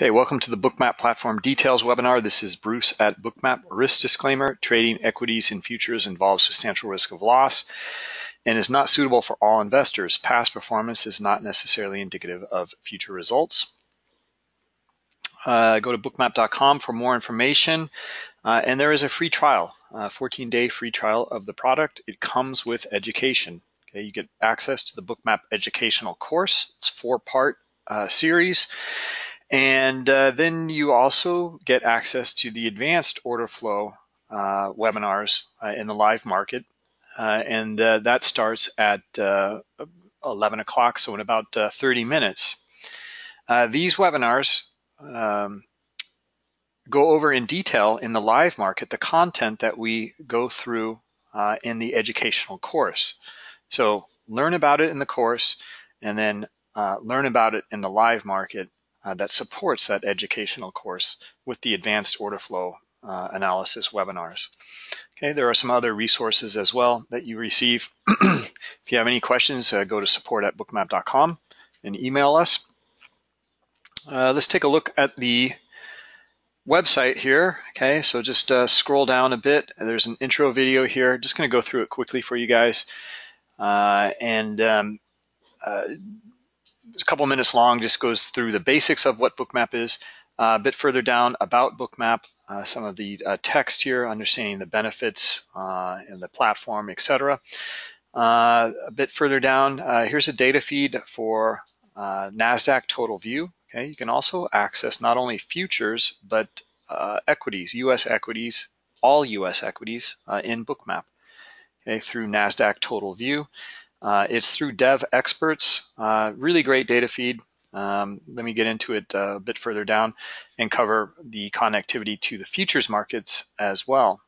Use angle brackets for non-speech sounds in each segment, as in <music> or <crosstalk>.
Okay, welcome to the Bookmap Platform Details webinar. This is Bruce at Bookmap. Risk disclaimer, trading equities and futures involves substantial risk of loss and is not suitable for all investors. Past performance is not necessarily indicative of future results. Uh, go to bookmap.com for more information. Uh, and there is a free trial, 14-day free trial of the product. It comes with education. Okay, you get access to the Bookmap educational course. It's four-part uh, series. And uh, then you also get access to the advanced order flow uh, webinars uh, in the live market. Uh, and uh, that starts at uh, 11 o'clock, so in about 30 minutes. these webinars um, go over in detail in the live market the content that we go through in the educational course. So learn about it in the course and then learn about it in the live market that supports that educational course with the advanced order flow uh, analysis webinars. Okay, there are some other resources as well that you receive. <clears throat> if you have any questions, uh, go to support at bookmap.com and email us. Uh, let's take a look at the website here. Okay, so just uh, scroll down a bit. There's an intro video here. Just going to go through it quickly for you guys. Uh, and um, a couple minutes long, just goes through the basics of what Bookmap is. Uh, a bit further down about Bookmap, uh, some of the uh, text here, understanding the benefits uh, and the platform, etc. Uh, a bit further down, here's a data feed for NASDAQ Total View. Okay, you can also access not only futures, but equities, US equities, all US equities in Bookmap okay, through NASDAQ Total View. Uh, it's through Dev Experts, uh, really great data feed. Um, let me get into it uh, a bit further down and cover the connectivity to the futures markets as well.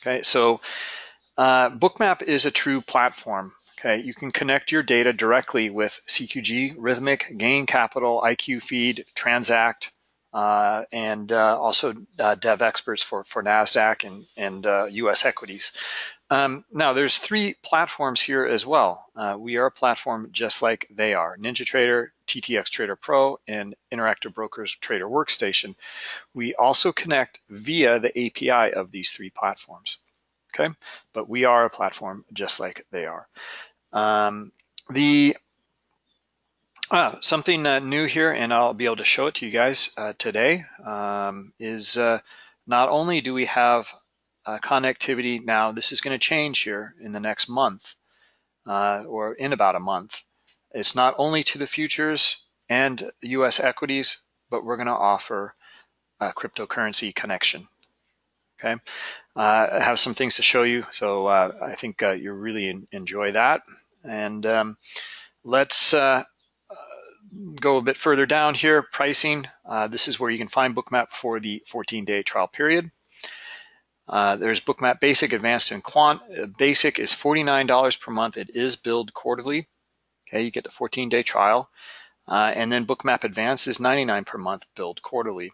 Okay, so uh, Bookmap is a true platform. Okay, you can connect your data directly with CQG, Rithmic, Gain Capital, IQ Feed, Transact, uh, and uh, also uh, dev experts for, for NASDAQ and, and US uh, equities. Um, now, there's three platforms here as well. Uh, we are a platform just like they are. NinjaTrader, TTX Trader Pro, and Interactive Brokers Trader Workstation. We also connect via the API of these three platforms. Okay, but we are a platform just like they are. Um, the uh, something uh, new here, and I'll be able to show it to you guys uh, today, um, is uh, not only do we have uh, connectivity now, this is going to change here in the next month uh, or in about a month. It's not only to the futures and US equities, but we're going to offer a cryptocurrency connection. Okay, I have some things to show you, so I think you really enjoy that. And um, let's go a bit further down here, pricing. Uh, this is where you can find Bookmap for the 14-day trial period. Uh, there's Bookmap Basic, Advanced, and Quant. Uh, basic is $49 per month. It is billed quarterly. Okay, you get the 14-day trial. Uh, and then Bookmap Advanced is 99 per month, billed quarterly.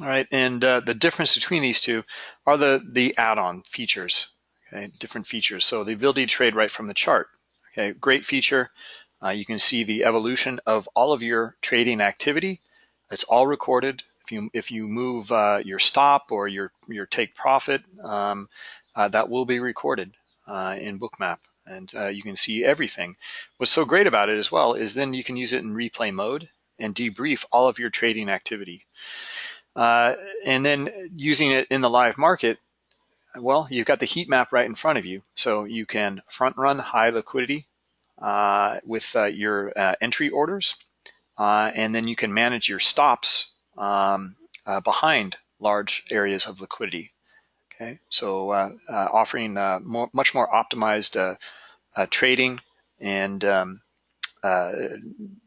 All right, and uh, the difference between these two are the, the add-on features, okay, different features. So the ability to trade right from the chart. Okay, great feature. Uh, you can see the evolution of all of your trading activity. It's all recorded. If you if you move uh, your stop or your your take profit, um, uh, that will be recorded uh, in Bookmap, and uh, you can see everything. What's so great about it as well is then you can use it in replay mode and debrief all of your trading activity. Uh, and then using it in the live market, well, you've got the heat map right in front of you, so you can front run high liquidity uh, with uh, your uh, entry orders, and then you can manage your stops um, behind large areas of liquidity. Okay, so offering more, much more optimized trading and um, uh,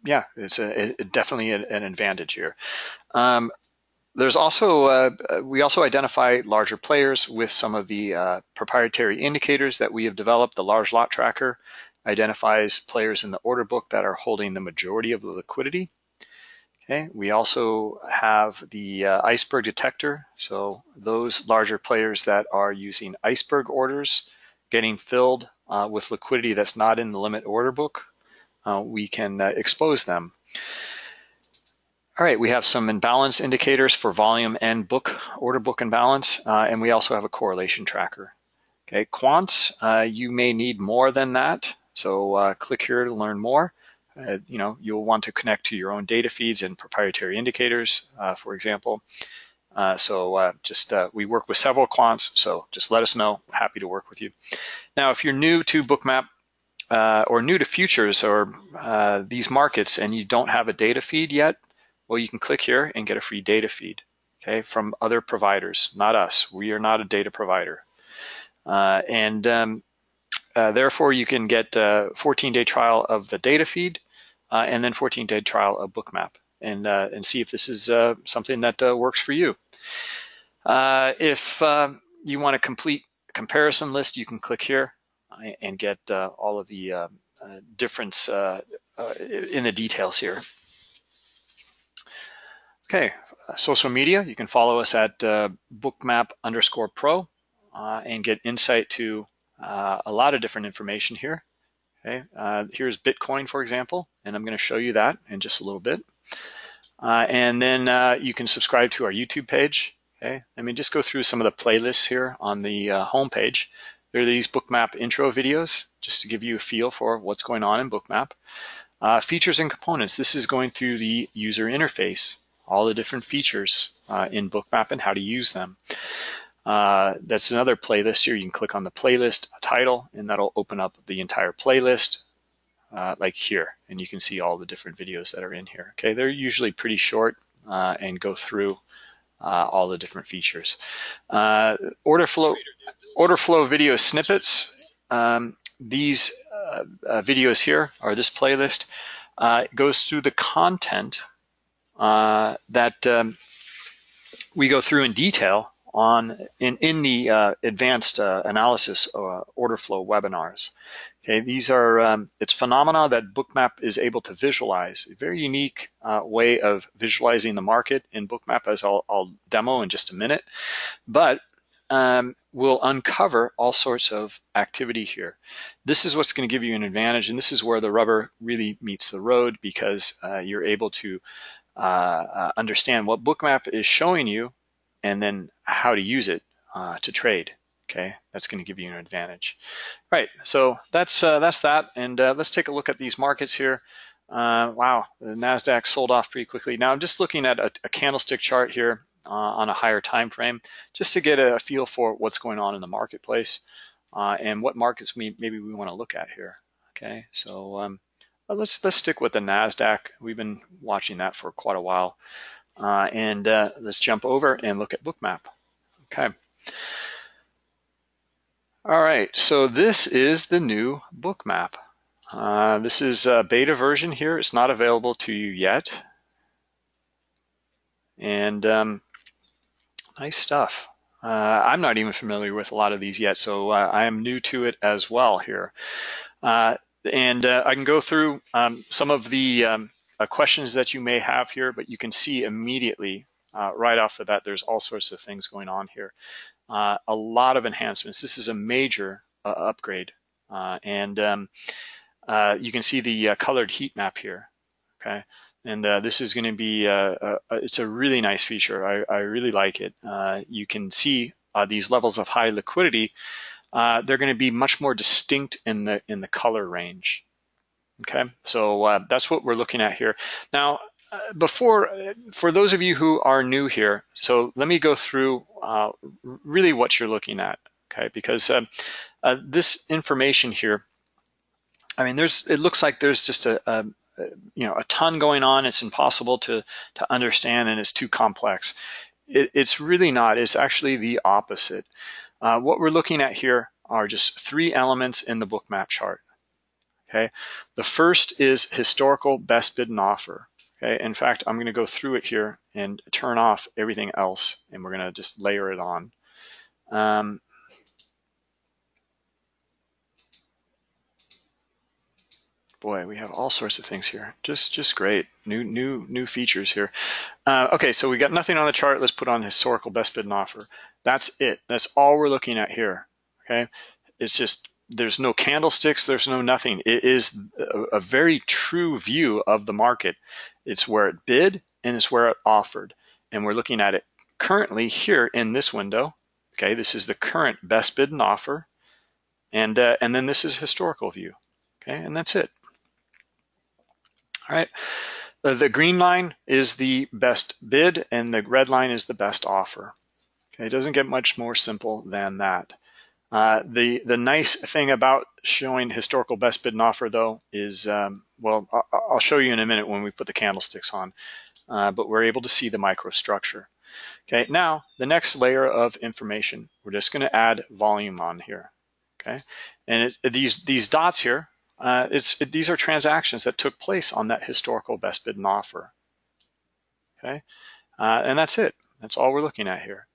yeah, it's a, it, definitely an advantage here. Um, there's also, uh, we also identify larger players with some of the uh, proprietary indicators that we have developed, the large lot tracker identifies players in the order book that are holding the majority of the liquidity. Okay, we also have the uh, iceberg detector. So those larger players that are using iceberg orders getting filled uh, with liquidity that's not in the limit order book, uh, we can uh, expose them. All right, we have some imbalance indicators for volume and book, order book imbalance, uh, and we also have a correlation tracker. Okay, quants, uh, you may need more than that, so click here to learn more. Uh, you know, you'll want to connect to your own data feeds and proprietary indicators, uh, for example. Uh, so just, we work with several quants, so just let us know, happy to work with you. Now, if you're new to Bookmap, or new to futures or these markets and you don't have a data feed yet, well, you can click here and get a free data feed, okay, from other providers, not us. We are not a data provider. Uh, and um, uh, therefore, you can get a 14-day trial of the data feed uh, and then 14-day trial of Bookmap and, uh, and see if this is uh, something that uh, works for you. if you want a complete comparison list, you can click here and get all of the difference in the details here. Okay, uh, social media, you can follow us at uh, bookmap underscore pro uh, and get insight to uh, a lot of different information here. Okay, uh, here's Bitcoin, for example, and I'm gonna show you that in just a little bit. Uh, and then you can subscribe to our YouTube page. Okay, let me just go through some of the playlists here on the home page. There are these bookmap intro videos, just to give you a feel for what's going on in bookmap. features and components, this is going through the user interface all the different features uh, in Bookmap and how to use them. Uh, that's another playlist here. You can click on the playlist title and that'll open up the entire playlist uh, like here. And you can see all the different videos that are in here. Okay, they're usually pretty short uh, and go through uh, all the different features. Uh, order flow, order flow video snippets. Um, these videos here are this playlist. goes through the content that um, we go through in detail on in, in the uh, advanced uh, analysis uh, order flow webinars. Okay, these are, um, it's phenomena that Bookmap is able to visualize, a very unique uh, way of visualizing the market in Bookmap as I'll, I'll demo in just a minute, but um, will uncover all sorts of activity here. This is what's gonna give you an advantage and this is where the rubber really meets the road because uh, you're able to uh, uh, understand what Bookmap is showing you and then how to use it uh, to trade. Okay, that's going to give you an advantage. Right, so that's uh, that's that, and uh, let's take a look at these markets here. Uh, wow, the Nasdaq sold off pretty quickly. Now I'm just looking at a, a candlestick chart here on a higher time frame, just to get a feel for what's going on in the marketplace and what markets we maybe we want to look at here. Okay, so um, let's let's stick with the Nasdaq. We've been watching that for quite a while, uh, and uh, let's jump over and look at Bookmap. Okay. All right, so this is the new Bookmap. Uh, this is a beta version here. It's not available to you yet. And um, nice stuff. Uh, I'm not even familiar with a lot of these yet, so uh, I am new to it as well here. Uh, and uh, I can go through um, some of the um, uh, questions that you may have here, but you can see immediately uh, right off the bat, there's all sorts of things going on here. Uh, a lot of enhancements. This is a major uh, upgrade. Uh, and um, you can see the colored heat map here, okay? And this is gonna be, it's a really nice feature. I, I really like it. you can see these levels of high liquidity uh, they're going to be much more distinct in the in the color range. Okay, so uh, that's what we're looking at here. Now, uh, before, for those of you who are new here, so let me go through uh, really what you're looking at, okay? Because uh, uh, this information here, I mean, there's it looks like there's just a, a you know a ton going on. It's impossible to to understand, and it's too complex. It, it's really not. It's actually the opposite. Uh, what we're looking at here are just three elements in the Bookmap chart. Okay, the first is historical best bid and offer. Okay, in fact, I'm going to go through it here and turn off everything else, and we're going to just layer it on. Um, boy, we have all sorts of things here. Just, just great. New, new, new features here. Uh, okay, so we got nothing on the chart. Let's put on historical best bid and offer. That's it. That's all we're looking at here. Okay, it's just there's no candlesticks. There's no nothing. It is a, very true view of the market. It's where it bid and it's where it offered. And we're looking at it currently here in this window. Okay, this is the current best bid and offer. And, uh, and then this is historical view. Okay, and that's it. All right, uh, the green line is the best bid and the red line is the best offer. Okay, it doesn't get much more simple than that. Uh, the the nice thing about showing historical best bid and offer though is, um, well, I'll show you in a minute when we put the candlesticks on, uh, but we're able to see the microstructure. Okay, now the next layer of information, we're just going to add volume on here. Okay, and it, these these dots here, uh, it's it, these are transactions that took place on that historical best bid and offer. Okay, uh, and that's it. That's all we're looking at here.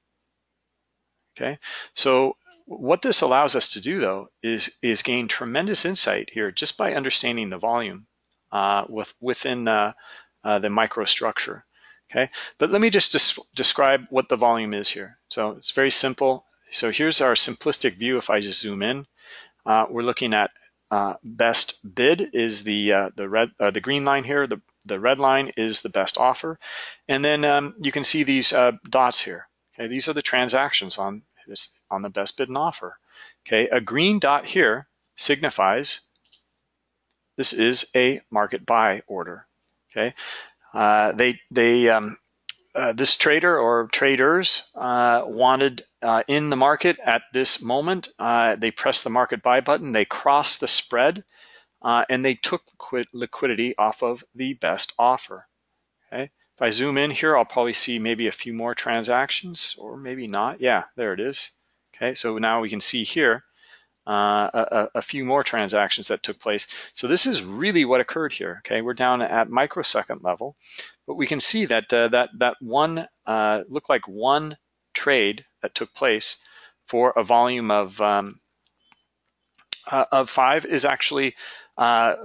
Okay, so what this allows us to do though is, is gain tremendous insight here just by understanding the volume uh, with, within uh, uh, the microstructure. Okay, but let me just des describe what the volume is here. So it's very simple. So here's our simplistic view if I just zoom in. Uh, we're looking at uh, best bid is the uh, the red the green line here. The the red line is the best offer, and then um, you can see these dots here. Okay, these are the transactions on this on the best bid and offer. Okay, a green dot here signifies this is a market buy order. Okay, uh, they they um, uh, this trader or traders uh, wanted uh, in the market at this moment. Uh, they pressed the market buy button. They crossed the spread, uh, and they took liquidity off of the best offer. Okay. If I zoom in here, I'll probably see maybe a few more transactions or maybe not. Yeah, there it is. Okay, so now we can see here uh, a, a, few more transactions that took place. So this is really what occurred here. Okay, we're down at microsecond level, but we can see that uh, that that one uh, looked like one trade that took place for a volume of um, uh, of five is actually uh,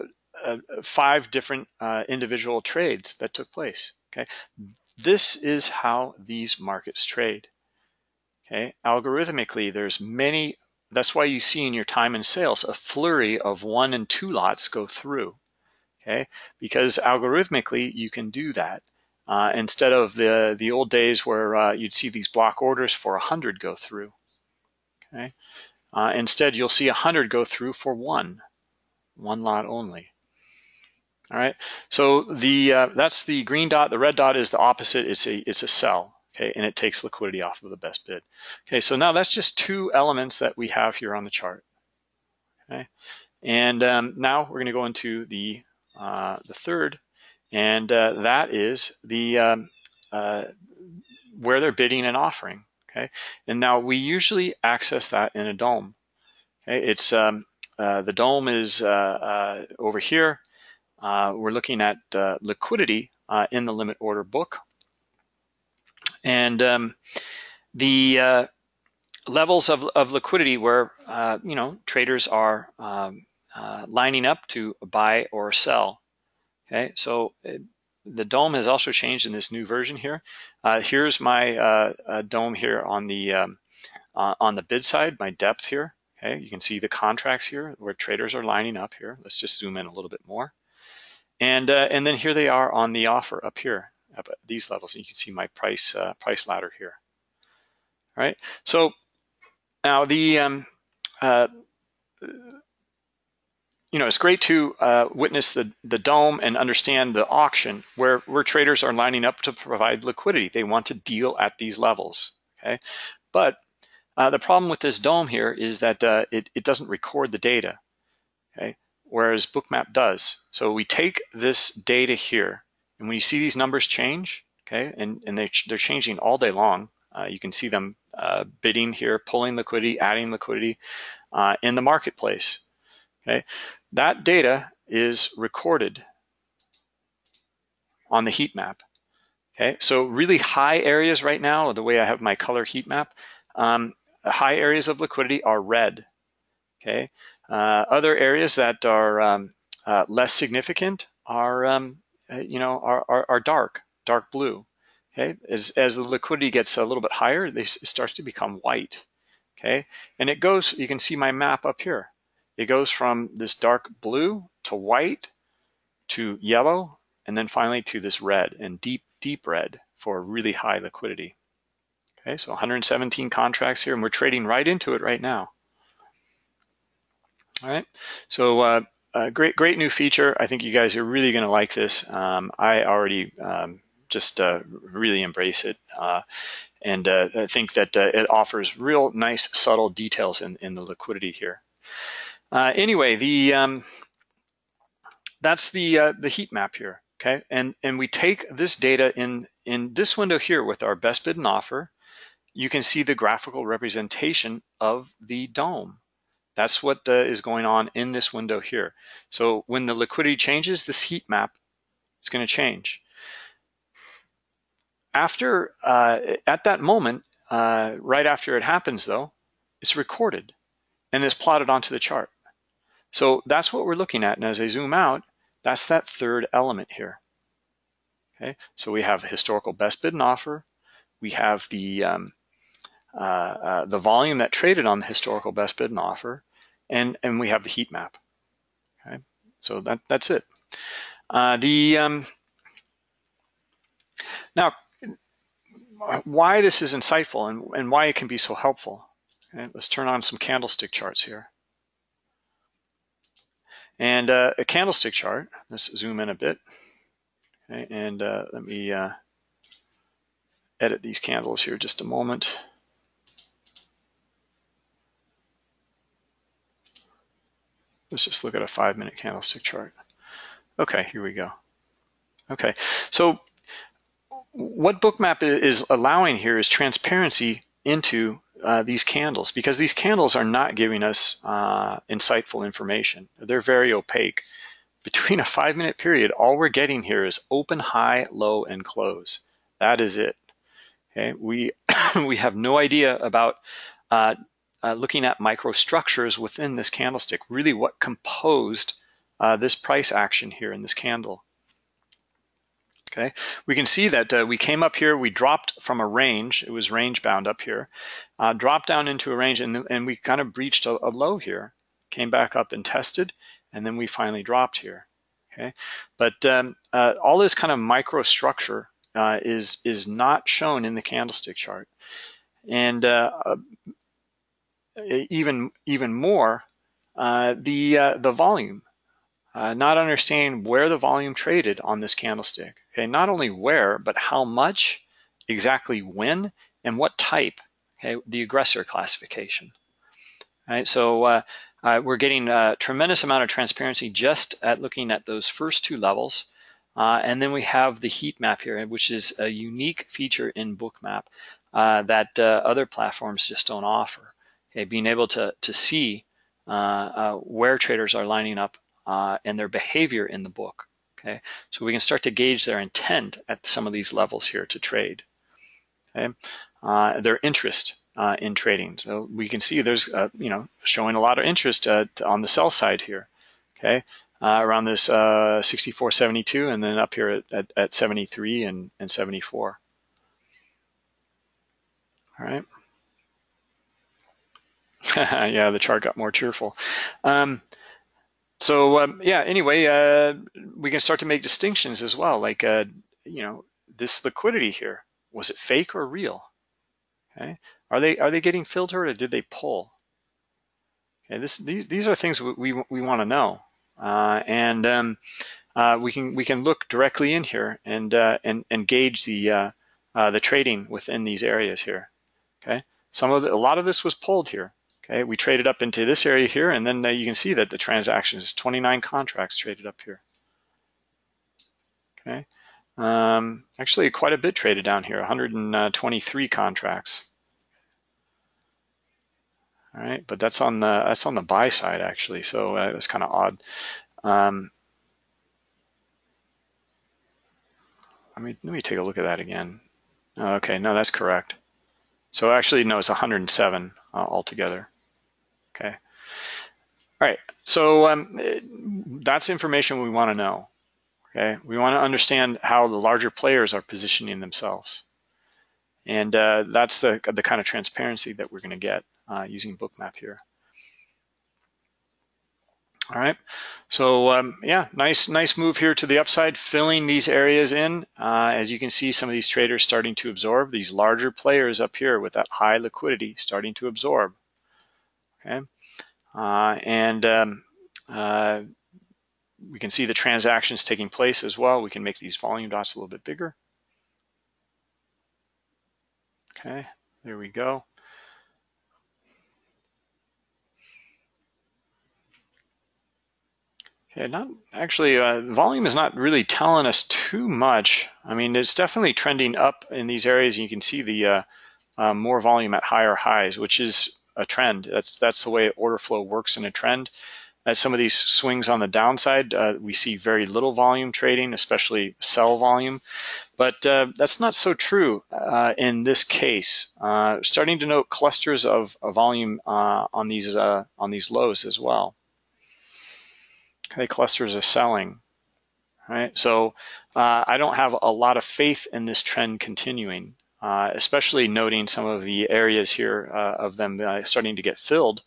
uh, five different individual trades that took place. Okay, this is how these markets trade. Okay, algorithmically, there's many. That's why you see in your time and sales a flurry of one and two lots go through. Okay, because algorithmically you can do that uh, instead of the the old days where uh, you'd see these block orders for 100 go through. Okay, uh, instead you'll see 100 go through for one, one lot only. All right, so the uh, that's the green dot. The red dot is the opposite. It's a it's a sell. Okay, and it takes liquidity off of the best bid. Okay, so now that's just two elements that we have here on the chart. Okay, and um, now we're going to go into the uh, the third, and uh, that is the um, uh, where they're bidding and offering. Okay, and now we usually access that in a DOM. Okay, it's um, uh, the DOM is uh, over here we're looking at uh, liquidity uh, in the limit order book. And um, the levels of, of liquidity where, you know, traders are um, lining up to buy or sell. Okay, so it, the DOM has also changed in this new version here. Uh, here's my uh, DOM here on the um, uh, on the bid side, my depth here. Okay, you can see the contracts here where traders are lining up here. Let's just zoom in a little bit more. And, uh, and then here they are on the offer up here at these levels. And you can see my price, uh, price ladder here. All right, so now the, um, uh, you know, it's great to uh, witness the, the DOM and understand the auction where, where traders are lining up to provide liquidity. They want to deal at these levels, okay? But uh, the problem with this DOM here is that uh, it, it doesn't record the data, okay? Whereas Bookmap does. So we take this data here, and when you see these numbers change, okay, and, and they, they're changing all day long, uh, you can see them uh, bidding here, pulling liquidity, adding liquidity uh, in the marketplace, okay? That data is recorded on the heat map, okay? So really high areas right now, the way I have my color heat map, um, high areas of liquidity are red, okay? Uh, other areas that are um, uh, less significant are, um, uh, you know, are, are, are, dark, dark blue. Okay, as, as the liquidity gets a little bit higher, it starts to become white. Okay, and it goes. You can see my map up here. It goes from this dark blue to white to yellow and then finally to this red and deep, deep red for really high liquidity. Okay, so 117 contracts here, and we're trading right into it right now. All right, so uh, a great, great new feature. I think you guys are really going to like this. Um, I already um, just uh, really embrace it. Uh, and uh, I think that uh, it offers real nice, subtle details in, in the liquidity here. Uh, anyway, the um, that's the uh, the heat map here, okay? And and we take this data in in this window here with our best bid and offer. You can see the graphical representation of the DOM. That's what uh, is going on in this window here. So when the liquidity changes, this heat map is going to change after uh, at that moment, uh, right after it happens though, it's recorded and is plotted onto the chart. So that's what we're looking at. And as I zoom out, that's that third element here. Okay, so we have historical best bid and offer. We have the um, uh, uh, the volume that traded on the historical best bid and offer, and and we have the heat map. Okay, so that that's it. Uh, the um, now why this is insightful and, and why it can be so helpful. Okay, let's turn on some candlestick charts here. And uh, a candlestick chart, let's zoom in a bit. Okay, and uh, let me uh, edit these candles here just a moment. Let's just look at a five minute candlestick chart. Okay, here we go. Okay, so what Bookmap is allowing here is transparency into uh, these candles because these candles are not giving us uh, insightful information. They're very opaque. Between a five minute period, all we're getting here is open, high, low, and close. That is it. Okay, we <coughs> we have no idea about uh, uh, looking at microstructures within this candlestick, really what composed uh, this price action here in this candle. Okay, we can see that uh, we came up here, we dropped from a range, it was range bound up here, uh, dropped down into a range and, and we kind of breached a, a, low here, came back up and tested, and then we finally dropped here. Okay, but um, uh, all this kind of microstructure uh, is, is not shown in the candlestick chart. And uh, even, even more, the, the volume uh, not understanding where the volume traded on this candlestick. Okay, not only where, but how much, exactly when, and what type. Okay, the aggressor classification. All right, so uh, uh, we're getting a tremendous amount of transparency just at looking at those first two levels. Uh, and then we have the heat map here, which is a unique feature in Bookmap uh, that uh, other platforms just don't offer. Okay, being able to, to see where traders are lining up uh, and their behavior in the book. Okay, so we can start to gauge their intent at some of these levels here to trade. Okay, uh, their interest uh, in trading. So we can see there's uh, you know showing a lot of interest uh, on the sell side here. Okay, uh, around this 64.72 and then up here at, at, at 73 and, and 74. All right. <laughs> yeah, the chart got more cheerful. Um, so um, yeah, anyway, uh, we can start to make distinctions as well. Like, uh, you know, this liquidity here, was it fake or real? Okay, are they are they getting filtered or did they pull? Okay, this these these are things we we, we want to know, uh, and um, uh, we can we can look directly in here and uh, and and gauge the uh, the trading within these areas here. Okay, some of the, a lot of this was pulled here. Okay, we traded up into this area here, and then uh, you can see that the transactions, 29 contracts traded up here. Okay, um, actually quite a bit traded down here, 123 contracts. All right, but that's on the that's on the buy side actually, so uh, it's kind of odd. Um, let me let me take a look at that again. Okay, no, that's correct. So actually, no, it's 107 uh, altogether. Okay. All right, so um, that's information we want to know. Okay, we want to understand how the larger players are positioning themselves, and uh, that's the the kind of transparency that we're going to get uh, using Bookmap here. All right, so um, yeah, nice, nice move here to the upside, filling these areas in. Uh, as you can see, some of these traders starting to absorb, these larger players up here with that high liquidity starting to absorb. Okay, uh, and um, uh, we can see the transactions taking place as well. We can make these volume dots a little bit bigger. Okay, there we go. Okay, not actually, uh, volume is not really telling us too much. I mean, it's definitely trending up in these areas. You can see the uh, uh, more volume at higher highs, which is a trend. That's that's the way order flow works in a trend. At some of these swings on the downside, uh, we see very little volume trading, especially sell volume. But uh, that's not so true uh, in this case. starting to note clusters of, of volume on these on these lows as well okay, clusters are selling, right? So uh, I don't have a lot of faith in this trend continuing, uh, especially noting some of the areas here uh, of them uh, starting to get filled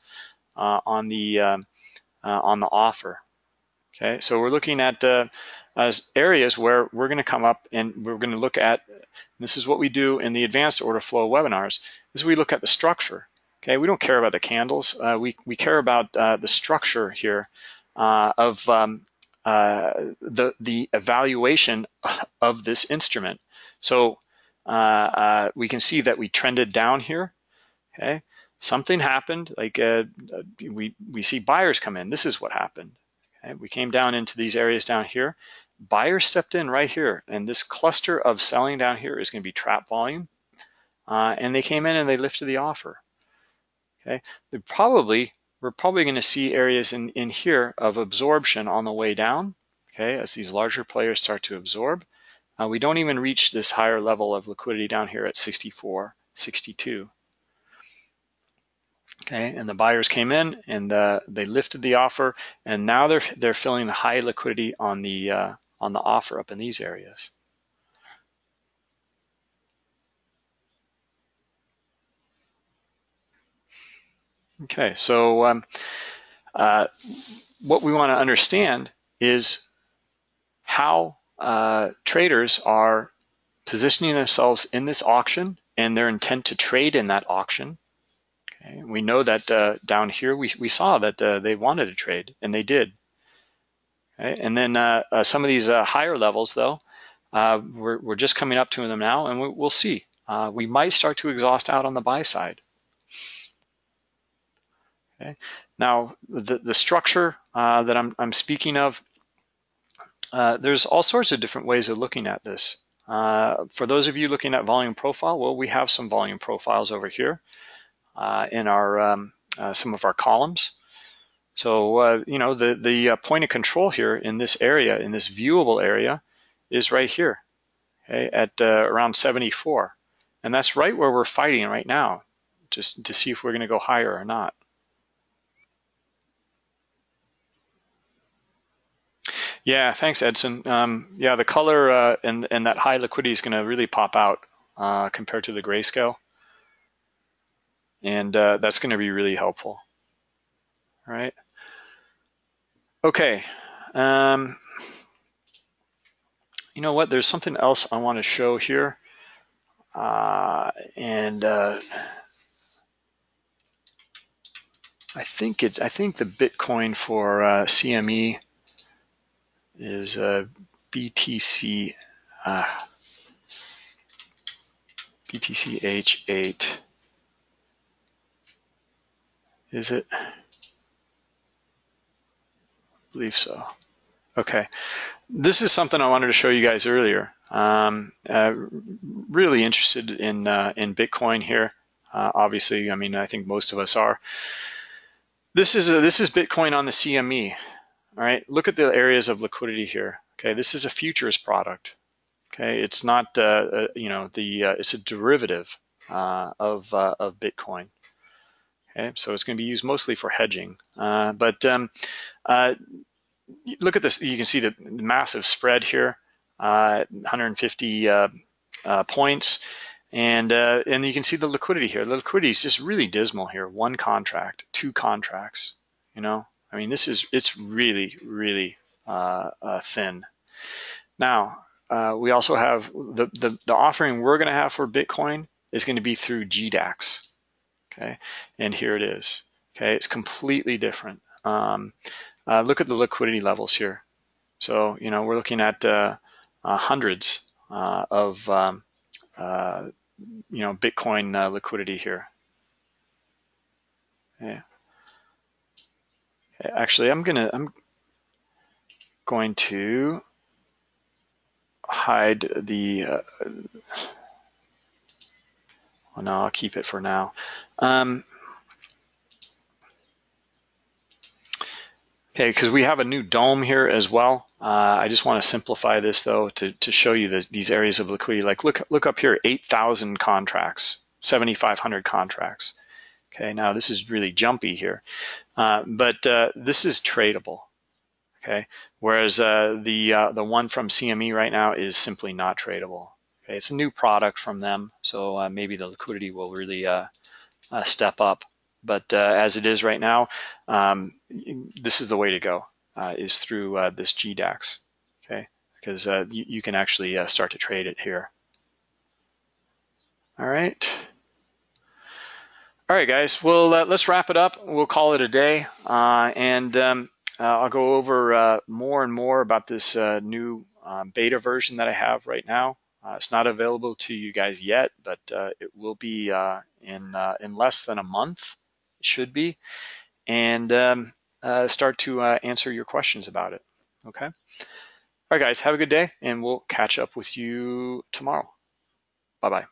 uh, on the um, uh, on the offer. Okay, so we're looking at as areas where we're going to come up and we're going to look at. This is what we do in the advanced order flow webinars: is we look at the structure. Okay, we don't care about the candles. we we care about the structure here uh, of um, uh, the, the evaluation of this instrument. So uh, uh, we can see that we trended down here, okay? Something happened, like uh, we, we see buyers come in. This is what happened. Okay? We came down into these areas down here. Buyers stepped in right here, and this cluster of selling down here is gonna be trap volume. Uh, and they came in and they lifted the offer. Okay, they probably we're probably going to see areas in, in here of absorption on the way down, okay, as these larger players start to absorb. Uh, we don't even reach this higher level of liquidity down here at 64, 62. Okay, and the buyers came in and uh, they lifted the offer, and now they're they're filling the high liquidity on the uh, on the offer up in these areas. Okay, so um, uh, what we want to understand is how uh, traders are positioning themselves in this auction and their intent to trade in that auction. Okay, we know that uh, down here we, we saw that uh, they wanted to trade and they did. Okay, and then uh, uh, some of these higher levels though, we're, we're just coming up to them now and we, will see. we might start to exhaust out on the buy side. Okay. Now, the, the structure uh, that I'm, I'm speaking of, uh, there's all sorts of different ways of looking at this. Uh, for those of you looking at volume profile, well, we have some volume profiles over here uh, in our um, uh, some of our columns. So, uh, you know, the, the point of control here in this area, in this viewable area, is right here, okay, at around 74. And that's right where we're fighting right now, just to see if we're going to go higher or not. Yeah, thanks, Edson. Um, yeah, the color uh, and, and that high liquidity is going to really pop out uh, compared to the grayscale. And uh, that's going to be really helpful. All right. Okay. Um, you know what? There's something else I want to show here. Uh, and uh, I think it's I think the Bitcoin for uh, CME is uh, BTC uh, BTC H8. Is it? I believe so. Okay. This is something I wanted to show you guys earlier. Um, uh, really interested in uh, in Bitcoin here. Uh, obviously, I mean, I think most of us are. This is a, this is Bitcoin on the CME. All right, look at the areas of liquidity here. Okay, this is a futures product. Okay, it's not, uh, uh, you know, the uh, it's a derivative uh, of uh, of Bitcoin. Okay, so it's going to be used mostly for hedging. Uh, but um, look at this. You can see the massive spread here, 150 points, and and you can see the liquidity here. The liquidity is just really dismal here. One contract, two contracts. You know, I mean, this is, it's really, really uh, uh, thin. Now, uh, we also have the, the, the offering we're gonna have for Bitcoin is gonna be through GDAX, okay? And here it is, okay? It's completely different. Um, uh, look at the liquidity levels here. So, you know, we're looking at uh, uh, hundreds of, um, you know, Bitcoin liquidity here. Yeah. Actually, I'm gonna, I'm going to hide the, uh, well, no, I'll keep it for now. Um, okay, because we have a new DOM here as well. Uh, I just want to simplify this though to, to show you these areas of liquidity. Like look, look up here, 8,000 contracts, 7,500 contracts. Okay, now this is really jumpy here, uh, but uh, this is tradable. Okay, whereas uh, the uh, the one from CME right now is simply not tradable. Okay, it's a new product from them, so uh, maybe the liquidity will really uh, step up. But as it is right now, um, this is the way to go, is through this GDAX. Okay, because you, you, can actually start to trade it here. All right. All right, guys. Well, uh, let's wrap it up. We'll call it a day, uh, and um, uh, I'll go over uh, more and more about this uh, new um, beta version that I have right now. It's not available to you guys yet, but it will be in in less than a month. It should be, and um, start to answer your questions about it. Okay. All right, guys. Have a good day, and we'll catch up with you tomorrow. Bye bye.